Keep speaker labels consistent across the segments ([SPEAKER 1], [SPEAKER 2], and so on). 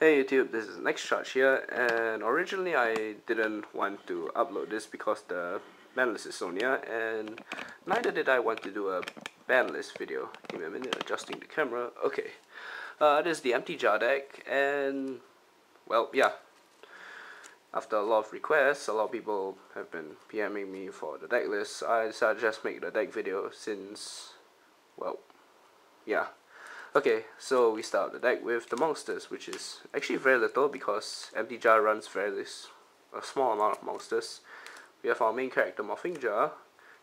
[SPEAKER 1] Hey YouTube, this is Neuxcharge here, and originally I didn't want to upload this because the ban list is so near, and neither did I want to do a ban list video. Give me a minute, adjusting the camera. Okay, uh, this is the empty jar deck, and well, yeah. After a lot of requests, a lot of people have been PMing me for the deck list. I decided to just make the deck video since, well, yeah. Okay, so we start the deck with the monsters, which is actually very little because Empty Jar runs very a small amount of monsters. We have our main character Morphing Jar,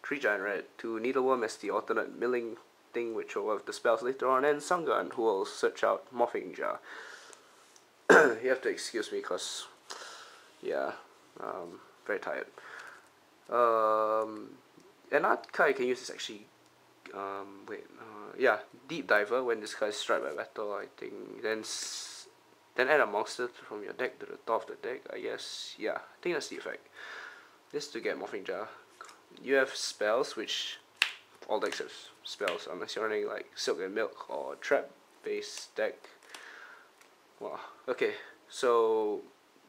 [SPEAKER 1] 3 Giant Rat, 2 Needleworm as the alternate milling thing which will have the spells later on, and Sangan who will search out Morphing Jar. you have to excuse me because, yeah, um, very tired. Um, another card you can use is actually, um, wait, uh, yeah, Deep Diver when this guy is struck by battle, I think. Then, then add a monster from your deck to the top of the deck, I guess. Yeah, I think that's the effect. This to get Morphing Jar. You have spells, which all decks have spells, unless you're running like Silk and Milk or Trap based deck. Wow, okay, so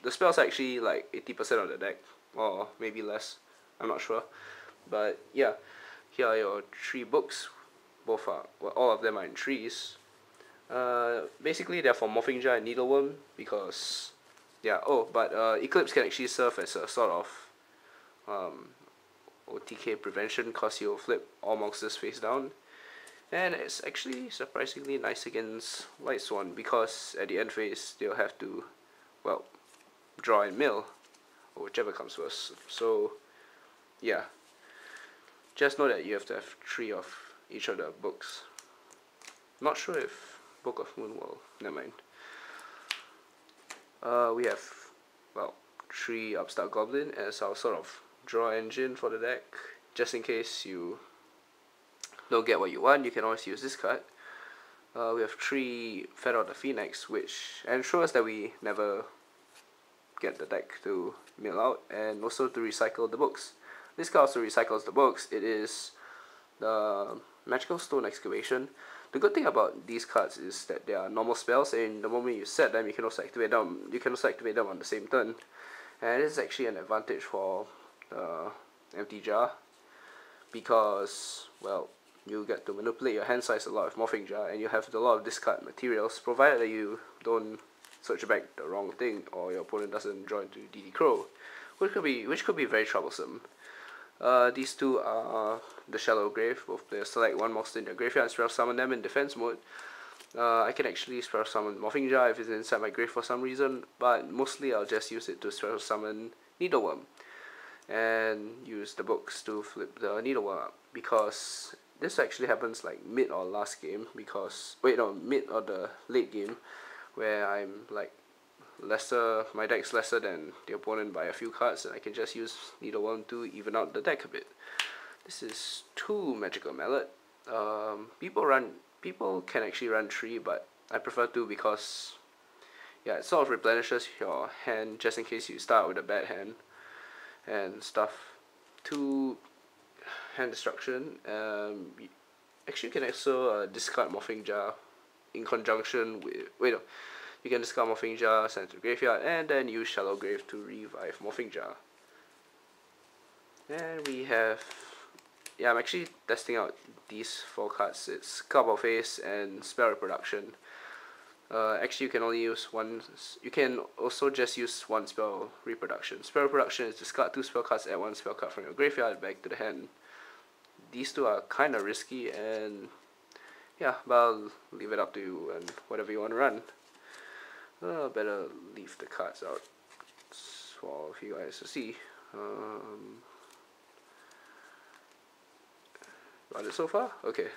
[SPEAKER 1] the spells are actually like 80% of the deck, or maybe less, I'm not sure. But yeah, here are your three books both are well, all of them are in trees. Uh, basically, they're for Morphing Jar and Needleworm because, yeah. Oh, but uh, Eclipse can actually serve as a sort of um, OTK prevention because you'll flip all monsters face down. And it's actually surprisingly nice against Lightsworn because at the end phase they'll have to, well, draw and mill, or whichever comes first. So, yeah. Just know that you have to have three of each of the books. Not sure if Book of Moon will. Never mind. Uh, we have well three Upstart Goblin as our sort of draw engine for the deck. Just in case you don't get what you want, you can always use this card. Uh, we have three Feather of the Phoenix, which ensures that we never get the deck to mill out, and also to recycle the books. This card also recycles the books. It is the Magical Stone Excavation. The good thing about these cards is that they are normal spells and the moment you set them you can also activate them you can also activate them on the same turn. And this is actually an advantage for the empty jar because well you get to manipulate your hand size a lot with morphing jar and you have a lot of discard materials provided that you don't search back the wrong thing or your opponent doesn't draw into DD Crow which could be which could be very troublesome. Uh, these two are the Shallow Grave. Both players select one monster in their graveyard and spell summon them in defense mode. Uh, I can actually spell summon Morphing Jar if it's inside my grave for some reason, but mostly I'll just use it to spell summon Needleworm and use the books to flip the Needleworm up because this actually happens like mid or last game because wait no mid or the late game where I'm like lesser my deck's lesser than the opponent by a few cards and I can just use Needleworm to even out the deck a bit. This is two Magical Mallet. Um, people run people can actually run three but I prefer two because yeah it sort of replenishes your hand just in case you start with a bad hand and stuff. Two hand destruction. Um, actually you can also uh, discard Morphing Jar in conjunction with wait no you can discard Morphing Jar, send to graveyard, and then use Shallow Grave to revive Morphing Jar. And we have... Yeah, I'm actually testing out these four cards. It's Carp of Haze and Spell Reproduction. Uh, actually, you can only use one... You can also just use one Spell Reproduction. Spell Reproduction is discard two spell cards, add one spell card from your graveyard back to the hand. These two are kind of risky and... Yeah, but I'll leave it up to you and whatever you want to run. Uh, better leave the cards out for you guys to see. Um, got it so far? Okay.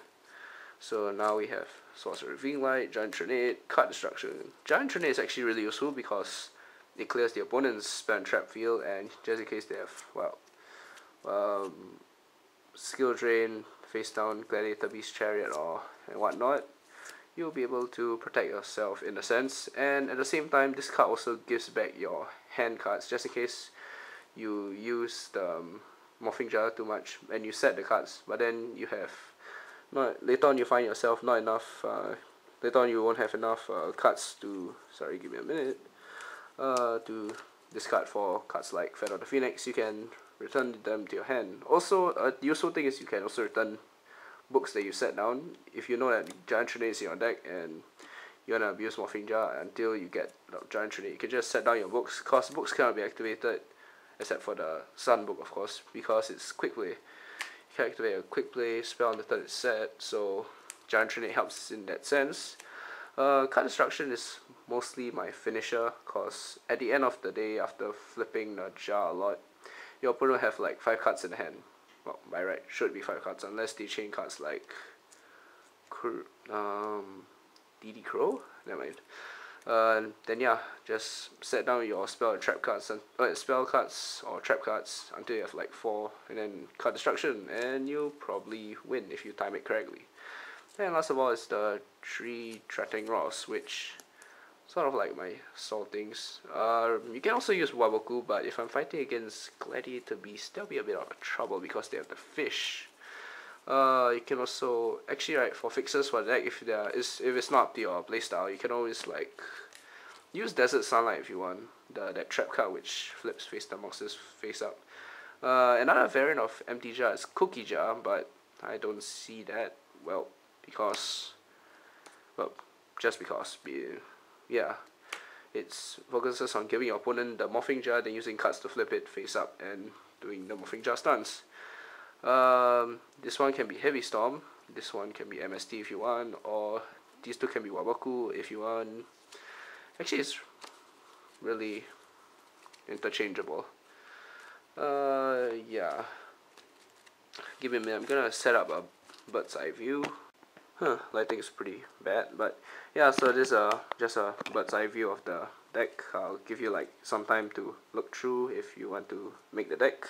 [SPEAKER 1] So now we have Sorcerer Revealing Light, Giant Trunade, Card Destruction. Giant Trunade is actually really useful because it clears the opponent's spell and trap field and just in case they have, well, um, Skill Drain, Face Down, Gladiator Beast Chariot or and whatnot, you'll be able to protect yourself in a sense. And at the same time this card also gives back your hand cards just in case you use the um, morphing jar too much and you set the cards. But then you have not later on you find yourself not enough uh, later on you won't have enough uh, cards to sorry give me a minute uh, to discard for cards like Feather of the Phoenix. You can return them to your hand. Also a useful thing is you can also return books that you set down if you know that Giant Trunade is in your deck and you want to abuse Morphing Jar until you get Giant Trunade you can just set down your books cause books cannot be activated except for the Sun book of course because it's quick play. You can activate a quick play spell on the it's set so Giant Trunade helps in that sense. Uh, card destruction is mostly my finisher cause at the end of the day after flipping the jar a lot your opponent have like 5 cards in the hand well by right should be 5 cards unless they chain cards like um, DD Crow? Never mind. Uh, then yeah just set down your spell and trap cards and uh, spell cards or trap cards until you have like 4 and then card destruction and you'll probably win if you time it correctly. And last of all is the three Threatening Roar, which sort of like my saltings. Uh, you can also use Waboku, but if I'm fighting against Gladiator Beast, there'll be a bit of a trouble because they have the fish. Uh, you can also actually right for fixes for deck if there is if it's not your playstyle, you can always like use Desert Sunlight if you want. The that trap card which flips face the monsters face up. Uh, another variant of empty jar is cookie jar, but I don't see that well because well just because be yeah. It focuses on giving your opponent the morphing jar then using cards to flip it face up and doing the morphing jar stance um, this one can be heavy storm. This one can be MST if you want or these two can be Waboku if you want. Actually it's really interchangeable. Uh, yeah. Give me a minute. I'm gonna set up a bird's eye view huh, lighting is pretty bad but yeah so this is uh, just a bird's eye view of the deck. I'll give you like some time to look through if you want to make the deck.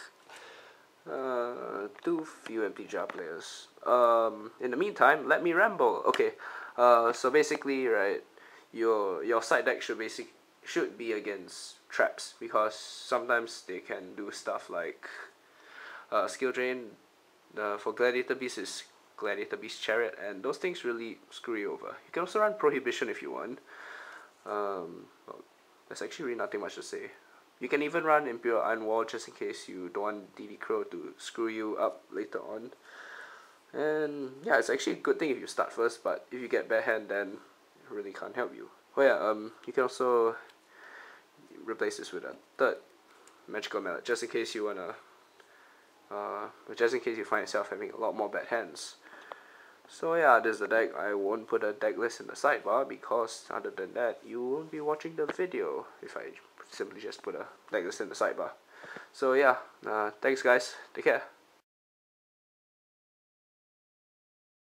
[SPEAKER 1] Uh, too few empty jar players. Um, in the meantime let me ramble. Okay uh, so basically right your your side deck should basic should be against traps because sometimes they can do stuff like uh, skill drain. Uh, for gladiator beast is Gladiator Beast Chariot, and those things really screw you over. You can also run Prohibition if you want. Um, well, there's actually really nothing much to say. You can even run Imperial Iron Wall just in case you don't want DD Crow to screw you up later on. And yeah, it's actually a good thing if you start first, but if you get bad hand, then it really can't help you. Oh yeah, um, you can also replace this with a third magical mallet, just in case you wanna, uh, just in case you find yourself having a lot more bad hands. So yeah, this is the deck. I won't put a deck list in the sidebar because other than that, you won't be watching the video if I simply just put a deck list in the sidebar. So yeah, uh, thanks guys. Take care.